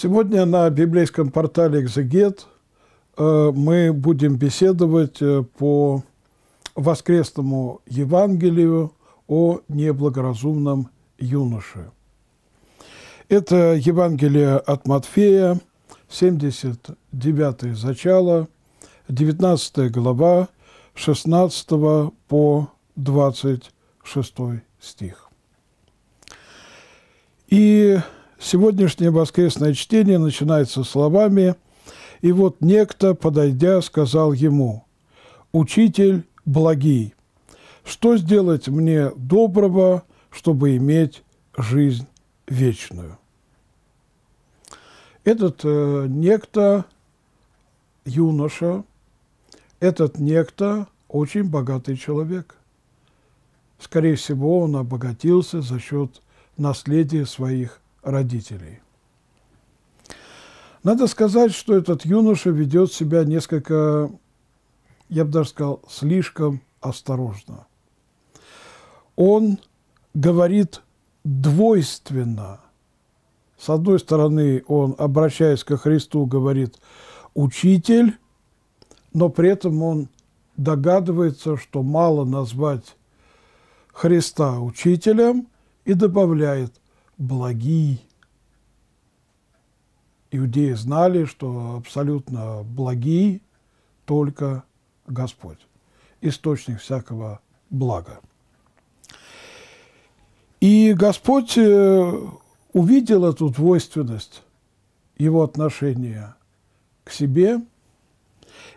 Сегодня на библейском портале «Экзегет» э, мы будем беседовать э, по воскресному Евангелию о неблагоразумном юноше. Это Евангелие от Матфея, 79 зачало, 19 глава, 16 по 26 стих. И Сегодняшнее воскресное чтение начинается словами «И вот некто, подойдя, сказал ему, «Учитель благий, что сделать мне доброго, чтобы иметь жизнь вечную?» Этот э, некто, юноша, этот некто очень богатый человек. Скорее всего, он обогатился за счет наследия своих родителей. Надо сказать, что этот юноша ведет себя несколько, я бы даже сказал, слишком осторожно. Он говорит двойственно. С одной стороны, он, обращаясь ко Христу, говорит «учитель», но при этом он догадывается, что мало назвать Христа учителем и добавляет – благий. Иудеи знали, что абсолютно благий только Господь, источник всякого блага. И Господь э, увидел эту двойственность его отношения к себе,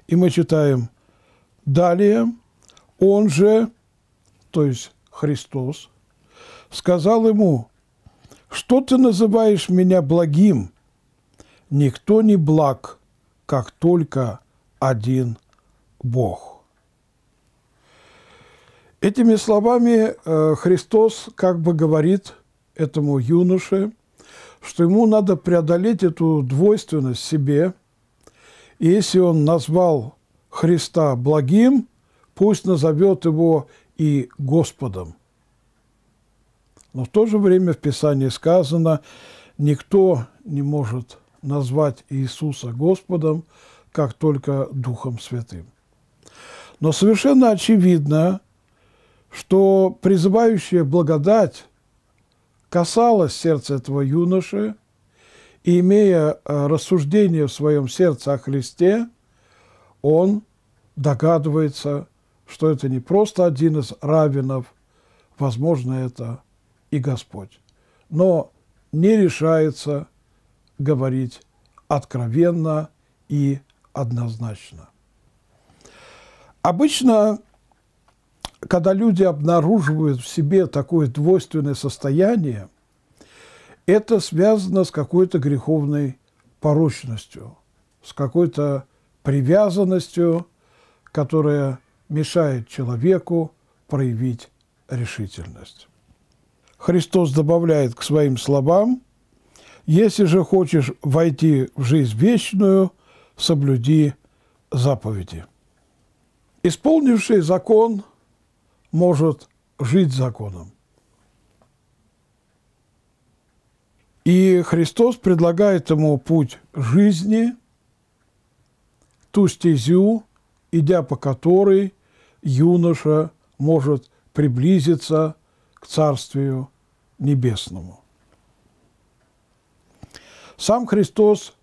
и мы читаем далее, он же, то есть Христос, сказал ему, что ты называешь меня благим? Никто не благ, как только один Бог. Этими словами э, Христос как бы говорит этому юноше, что ему надо преодолеть эту двойственность в себе. И если он назвал Христа благим, пусть назовет его и Господом. Но в то же время в Писании сказано, никто не может назвать Иисуса Господом, как только Духом Святым. Но совершенно очевидно, что призывающая благодать касалась сердца этого юноши, и имея э, рассуждение в своем сердце о Христе, он догадывается, что это не просто один из равенов, возможно, это и Господь, но не решается говорить откровенно и однозначно. Обычно, когда люди обнаруживают в себе такое двойственное состояние, это связано с какой-то греховной порочностью, с какой-то привязанностью, которая мешает человеку проявить решительность. Христос добавляет к своим словам, «Если же хочешь войти в жизнь вечную, соблюди заповеди». Исполнивший закон может жить законом. И Христос предлагает ему путь жизни, ту стезю, идя по которой юноша может приблизиться к Царствию Небесному. Сам Христос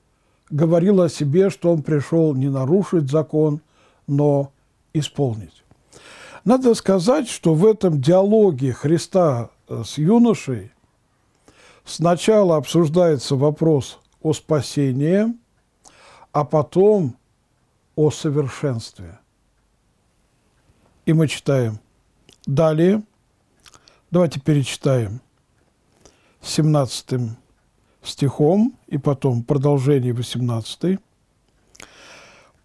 говорил о себе, что Он пришел не нарушить закон, но исполнить. Надо сказать, что в этом диалоге Христа э, с юношей сначала обсуждается вопрос о спасении, а потом о совершенстве. И мы читаем далее – Давайте перечитаем 17 стихом и потом продолжение 18.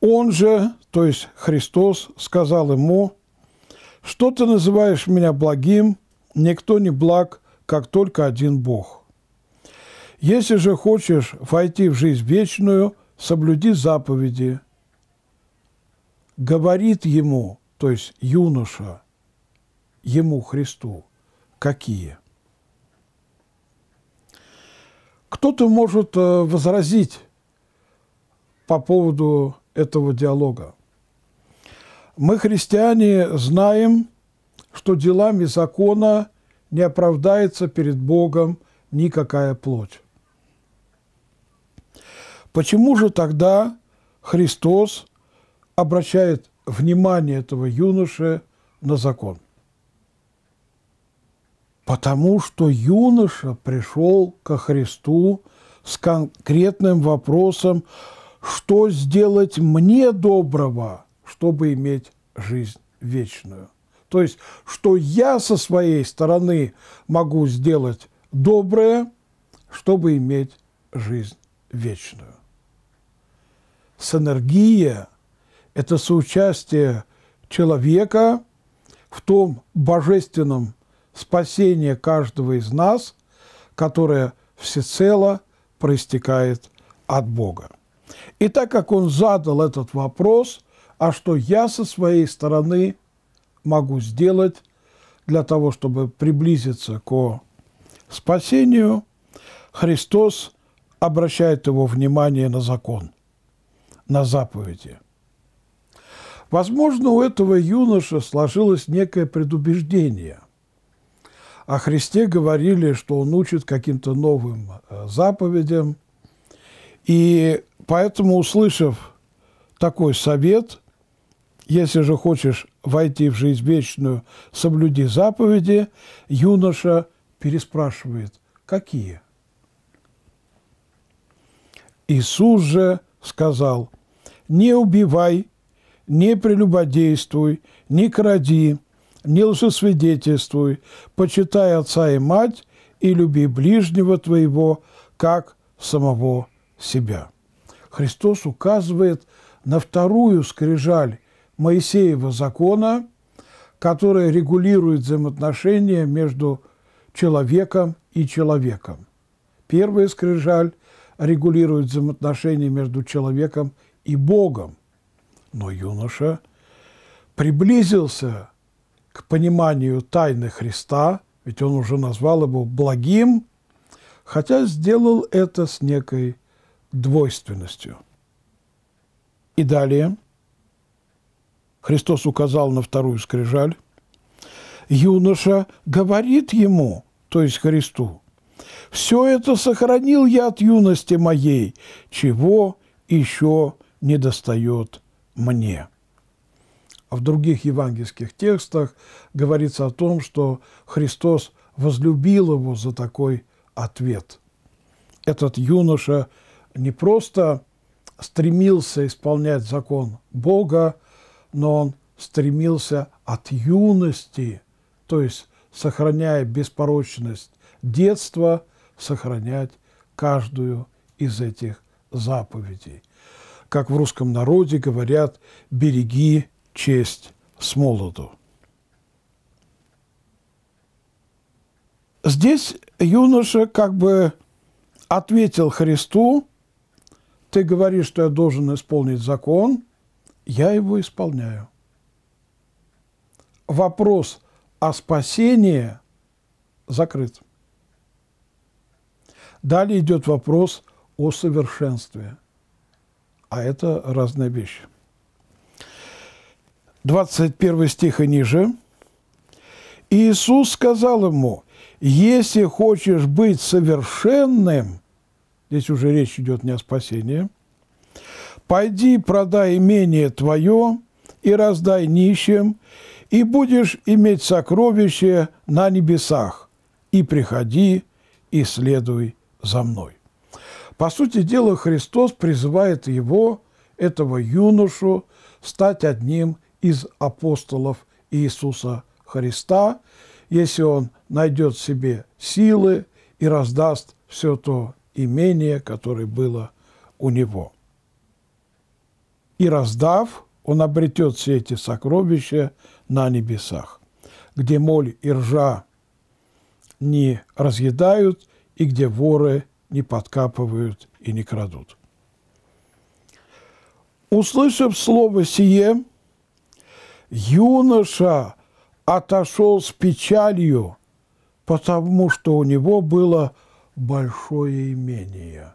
Он же, то есть Христос, сказал ему, что ты называешь меня благим, никто не благ, как только один Бог. Если же хочешь войти в жизнь вечную, соблюди заповеди. Говорит ему, то есть юноша, ему Христу – Какие? Кто-то может э, возразить по поводу этого диалога. Мы, христиане, знаем, что делами закона не оправдается перед Богом никакая плоть. Почему же тогда Христос обращает внимание этого юноши на закон? Потому что юноша пришел ко Христу с конкретным вопросом, что сделать мне доброго, чтобы иметь жизнь вечную. То есть, что я со своей стороны могу сделать доброе, чтобы иметь жизнь вечную. Синергия – это соучастие человека в том божественном спасении каждого из нас, которое всецело проистекает от Бога. И так как он задал этот вопрос, а что я со своей стороны могу сделать для того, чтобы приблизиться к спасению, Христос обращает его внимание на закон, на заповеди. Возможно, у этого юноша сложилось некое предубеждение. О Христе говорили, что он учит каким-то новым э, заповедям. И поэтому, услышав такой совет, если же хочешь войти в жизнь вечную, соблюди заповеди, юноша переспрашивает, какие? Иисус же сказал, не убивай, не прелюбодействуй, не кради, не лжесвидетельствуй, почитай отца и мать и люби ближнего твоего, как самого себя. Христос указывает на вторую скрижаль Моисеева закона, которая регулирует взаимоотношения между человеком и человеком. Первая скрижаль регулирует взаимоотношения между человеком и Богом. Но юноша приблизился к пониманию тайны Христа, ведь он уже назвал его благим, хотя сделал это с некой двойственностью. И далее Христос указал на вторую скрижаль. Юноша говорит ему, то есть Христу, «Все это сохранил я от юности моей, чего еще не достает мне». В других евангельских текстах говорится о том, что Христос возлюбил его за такой ответ. Этот юноша не просто стремился исполнять закон Бога, но он стремился от юности, то есть сохраняя беспорочность детства, сохранять каждую из этих заповедей. Как в русском народе говорят, береги честь с молоду. Здесь юноша как бы ответил Христу, ты говоришь, что я должен исполнить закон, я его исполняю. Вопрос о спасении закрыт. Далее идет вопрос о совершенстве. А это разные вещи. 21 стих и ниже. Иисус сказал ему, если хочешь быть совершенным, здесь уже речь идет не о спасении, пойди продай имение твое и раздай нищим, и будешь иметь сокровище на небесах, и приходи и следуй за мной. По сути дела, Христос призывает его, этого юношу, стать одним из апостолов Иисуса Христа, если он найдет себе силы и раздаст все то имение, которое было у него. И раздав, он обретет все эти сокровища на небесах, где моль и ржа не разъедают, и где воры не подкапывают и не крадут. Услышав слово сие, юноша отошел с печалью, потому что у него было большое имение.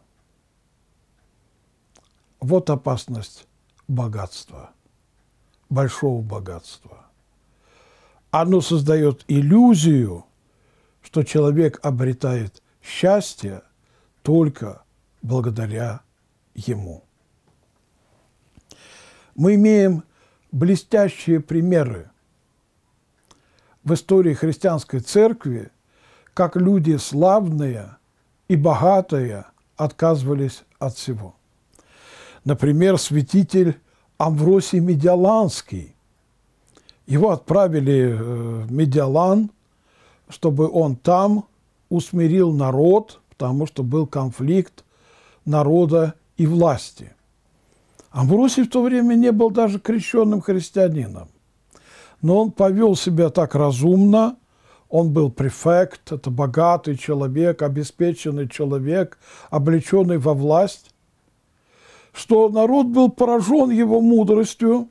Вот опасность богатства, большого богатства. Оно создает иллюзию, что человек обретает счастье только благодаря ему. Мы имеем блестящие примеры в истории христианской церкви, как люди славные и богатые отказывались от всего. Например, святитель Амвросий Медиаланский. Его отправили в Медиалан, чтобы он там усмирил народ, потому что был конфликт народа и власти. Амвросий в то время не был даже крещенным христианином. Но он повел себя так разумно, он был префект, это богатый человек, обеспеченный человек, облеченный во власть, что народ был поражен его мудростью,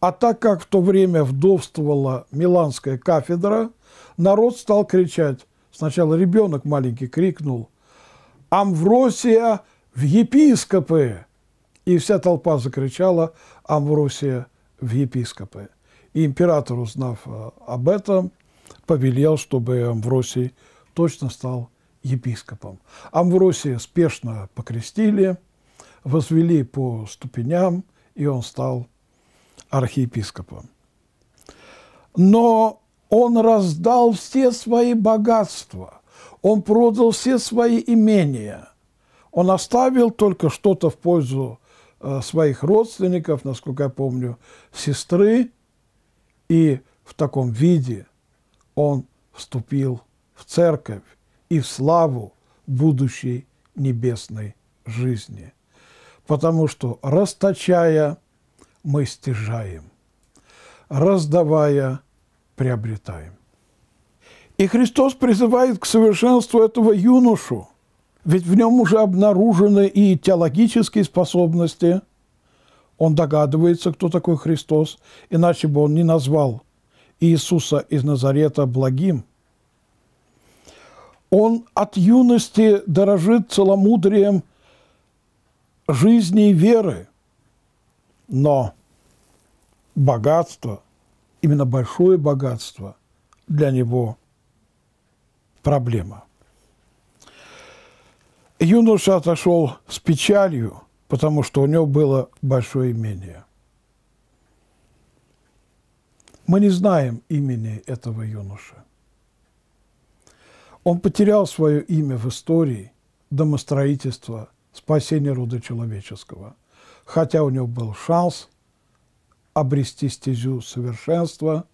а так как в то время вдовствовала Миланская кафедра, народ стал кричать. Сначала ребенок маленький крикнул «Амвросия в епископы!» И вся толпа закричала «Амвросия в епископы!» И император, узнав об этом, повелел, чтобы Амвросий точно стал епископом. Амвросия спешно покрестили, возвели по ступеням, и он стал архиепископом. Но он раздал все свои богатства, он продал все свои имения. Он оставил только что-то в пользу своих родственников, насколько я помню, сестры, и в таком виде он вступил в церковь и в славу будущей небесной жизни. Потому что расточая, мы стяжаем, раздавая, приобретаем. И Христос призывает к совершенству этого юношу, ведь в нем уже обнаружены и теологические способности – он догадывается, кто такой Христос, иначе бы он не назвал Иисуса из Назарета благим. Он от юности дорожит целомудрием жизни и веры, но богатство, именно большое богатство для него проблема. Юноша отошел с печалью – потому что у него было большое имение. Мы не знаем имени этого юноши. Он потерял свое имя в истории домостроительства, спасения рода человеческого, хотя у него был шанс обрести стезю совершенства,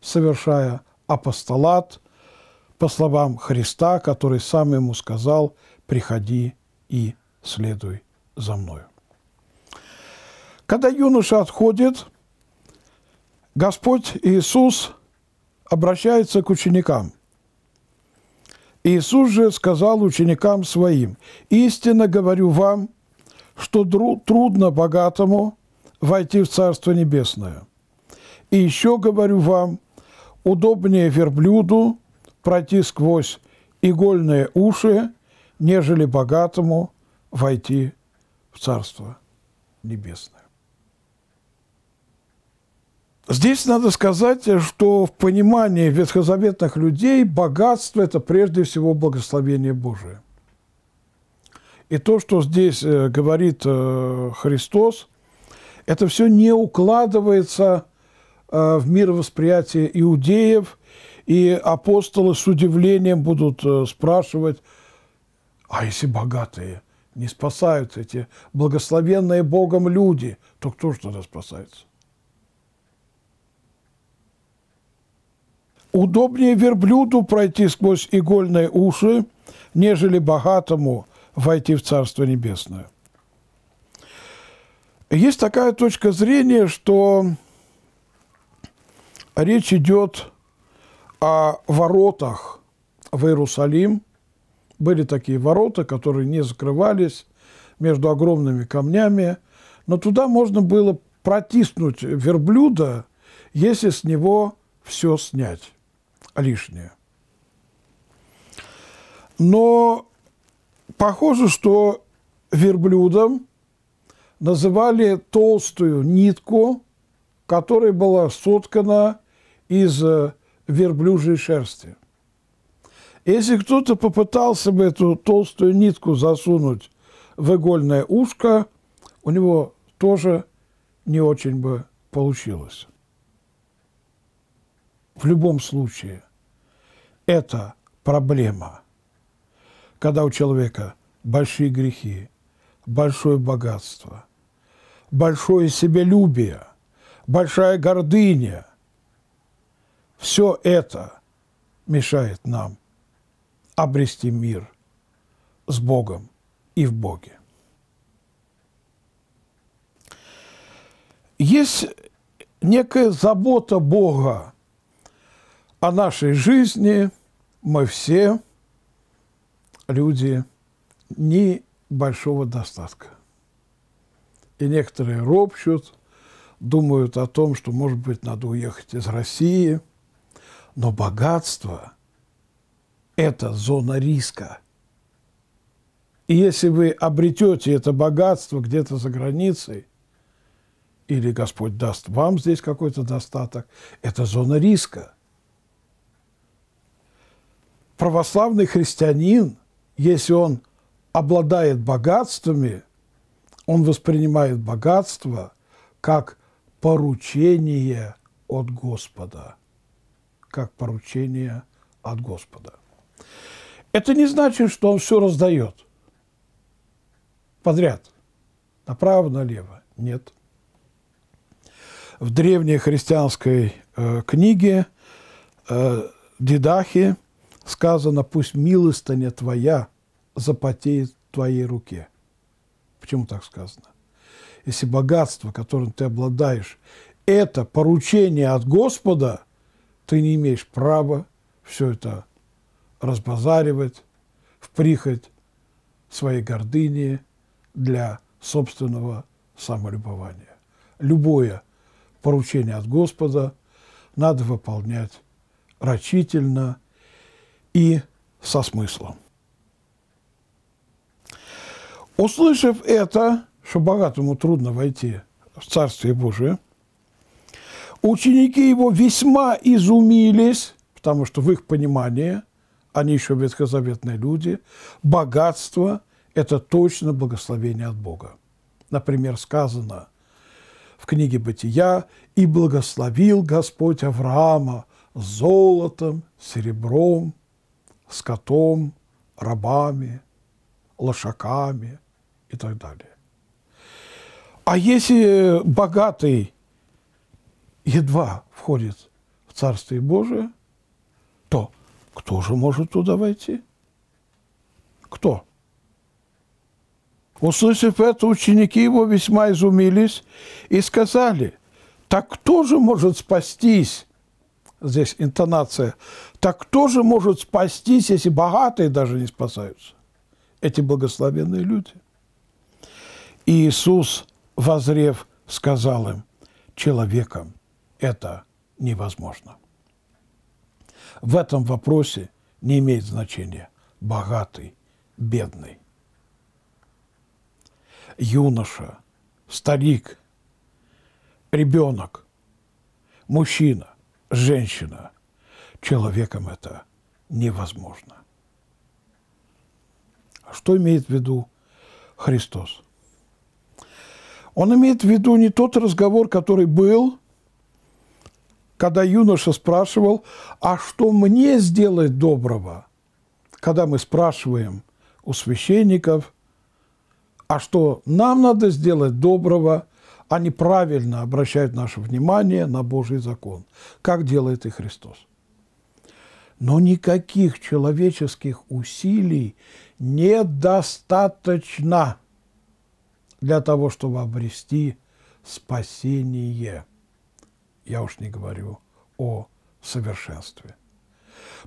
совершая апостолат, по словам Христа, который сам ему сказал, приходи и следуй за мною. Когда юноша отходит, Господь Иисус обращается к ученикам. Иисус же сказал ученикам своим, «Истинно говорю вам, что трудно богатому войти в Царство Небесное. И еще говорю вам, удобнее верблюду пройти сквозь игольные уши, нежели богатому войти в Царство Небесное. Здесь надо сказать, что в понимании ветхозаветных людей богатство – это прежде всего благословение Божие. И то, что здесь э, говорит э, Христос, это все не укладывается э, в мировосприятие иудеев, и апостолы с удивлением будут спрашивать, а если богатые – не спасаются эти благословенные Богом люди, то кто же тогда спасается? Удобнее верблюду пройти сквозь игольные уши, нежели богатому войти в Царство Небесное. Есть такая точка зрения, что речь идет о воротах в Иерусалим – были такие ворота, которые не закрывались между огромными камнями, но туда можно было протиснуть верблюда, если с него все снять лишнее. Но похоже, что верблюдом называли толстую нитку, которая была соткана из э, верблюжьей шерсти. Если кто-то попытался бы эту толстую нитку засунуть в игольное ушко, у него тоже не очень бы получилось. В любом случае, это проблема, когда у человека большие грехи, большое богатство, большое себелюбие, большая гордыня. Все это мешает нам обрести мир с Богом и в Боге. Есть некая забота Бога о нашей жизни. Мы все люди небольшого достатка. И некоторые ропщут, думают о том, что, может быть, надо уехать из России. Но богатство – это зона риска. И если вы обретете это богатство где-то за границей, или Господь даст вам здесь какой-то достаток, это зона риска. Православный христианин, если он обладает богатствами, он воспринимает богатство как поручение от Господа. Как поручение от Господа. Это не значит, что он все раздает подряд, направо-налево. Нет в древней христианской э, книге э, Дидахи сказано, пусть милостыня твоя запотеет в твоей руке. Почему так сказано? Если богатство, которым ты обладаешь, это поручение от Господа, ты не имеешь права все это разбазаривать в прихоть своей гордыни для собственного самолюбования. Любое поручение от Господа надо выполнять рачительно и со смыслом. Услышав это, что богатому трудно войти в Царствие Божие, ученики его весьма изумились, потому что в их понимании, они еще ветхозаветные люди, богатство – это точно благословение от Бога. Например, сказано – в книге «Бытия», «И благословил Господь Авраама золотом, серебром, скотом, рабами, лошаками и так далее. А если богатый едва входит в Царствие Божие, то кто же может туда войти? Кто? Услышав это, ученики его весьма изумились и сказали, так кто же может спастись? Здесь интонация. Так кто же может спастись, если богатые даже не спасаются? Эти благословенные люди. И Иисус, возрев, сказал им, человеком это невозможно. В этом вопросе не имеет значения богатый, бедный юноша, старик, ребенок, мужчина, женщина. Человеком это невозможно. Что имеет в виду Христос? Он имеет в виду не тот разговор, который был, когда юноша спрашивал, а что мне сделать доброго? Когда мы спрашиваем у священников, а что нам надо сделать доброго, они правильно обращают наше внимание на Божий закон, как делает и Христос. Но никаких человеческих усилий недостаточно для того, чтобы обрести спасение. Я уж не говорю о совершенстве.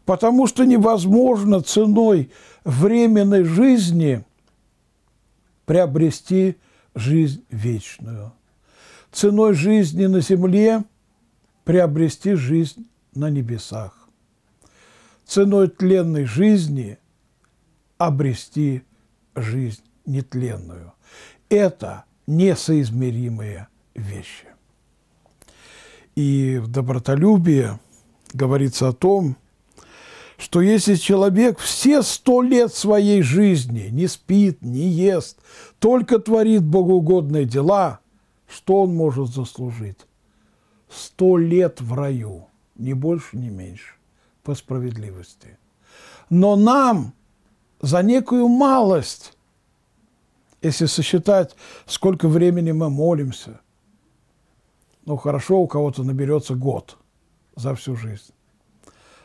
Потому что невозможно ценой временной жизни – приобрести жизнь вечную. Ценой жизни на земле приобрести жизнь на небесах. Ценой тленной жизни обрести жизнь нетленную. Это несоизмеримые вещи. И в добротолюбии говорится о том, что если человек все сто лет своей жизни не спит, не ест, только творит богоугодные дела, что он может заслужить? Сто лет в раю, ни больше, ни меньше, по справедливости. Но нам за некую малость, если сосчитать, сколько времени мы молимся, ну хорошо, у кого-то наберется год за всю жизнь.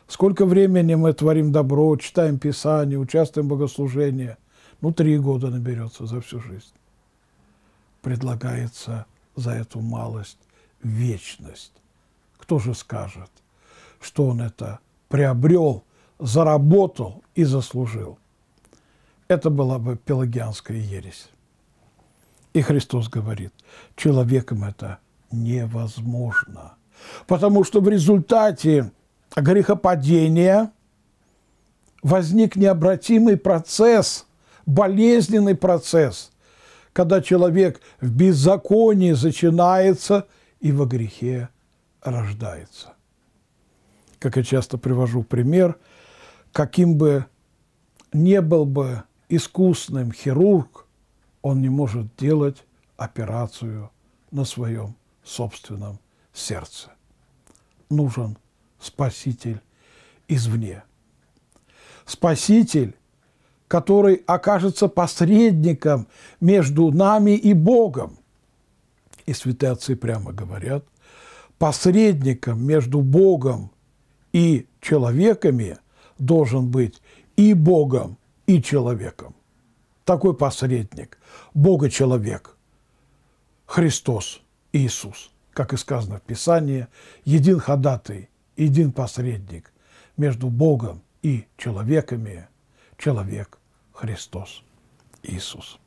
Сколько времени мы творим добро, читаем Писание, участвуем в богослужении? Ну, три года наберется за всю жизнь. Предлагается за эту малость вечность. Кто же скажет, что он это приобрел, заработал и заслужил? Это была бы пелагианская ересь. И Христос говорит, человеком это невозможно. Потому что в результате грехопадения возник необратимый процесс, болезненный процесс, когда человек в беззаконии зачинается и во грехе рождается. Как я часто привожу пример, каким бы не был бы искусным хирург, он не может делать операцию на своем собственном сердце. Нужен Спаситель извне. Спаситель, который окажется посредником между нами и Богом. И святые отцы прямо говорят, посредником между Богом и человеками должен быть и Богом, и человеком. Такой посредник, Бога-человек, Христос Иисус, как и сказано в Писании, един ходатай един посредник между Богом и человеками, человек Христос, Иисус.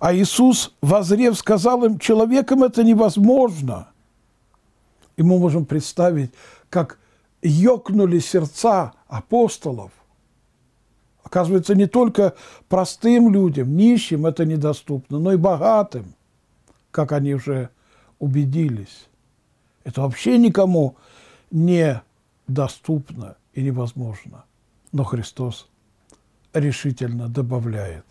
А Иисус, возрев, сказал им, человеком это невозможно. И мы можем представить, как ёкнули сердца апостолов. Оказывается, не только простым людям, нищим это недоступно, но и богатым, как они уже убедились. Это вообще никому недоступно и невозможно. Но Христос решительно добавляет,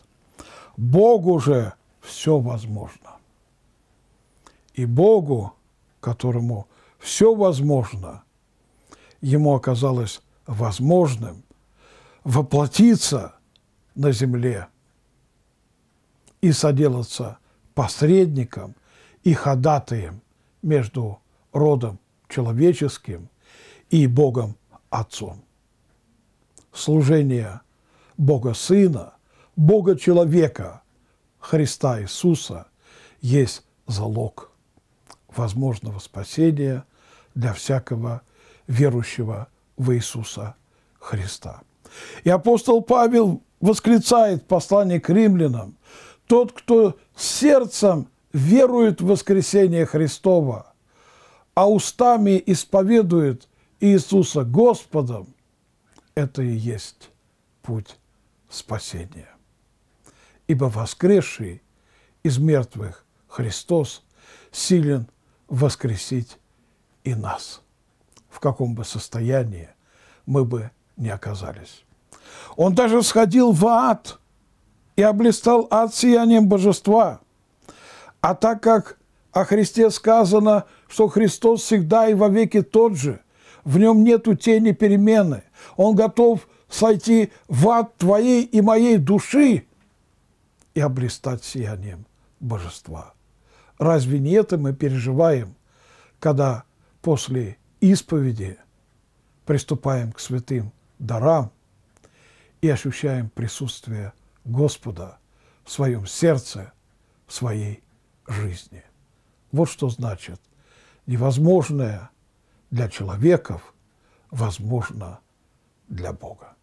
Богу же все возможно. И Богу, которому все возможно, ему оказалось возможным воплотиться на земле и соделаться посредником и ходатаем между родом человеческим и Богом Отцом. Служение Бога Сына, Бога Человека, Христа Иисуса есть залог возможного спасения для всякого верующего в Иисуса Христа. И апостол Павел восклицает в послании к римлянам, тот, кто сердцем верует в воскресение Христова, а устами исповедует Иисуса Господом, это и есть путь спасения. Ибо воскресший из мертвых Христос силен воскресить и нас, в каком бы состоянии мы бы не оказались. Он даже сходил в ад и облистал ад сиянием божества. А так как о Христе сказано, что Христос всегда и вовеки тот же, в нем нету тени перемены, Он готов сойти в ад твоей и моей души и облистать сиянием божества. Разве не это мы переживаем, когда после исповеди приступаем к святым дарам и ощущаем присутствие Господа в своем сердце, в своей жизни? Вот что значит невозможное для человеков возможно для Бога.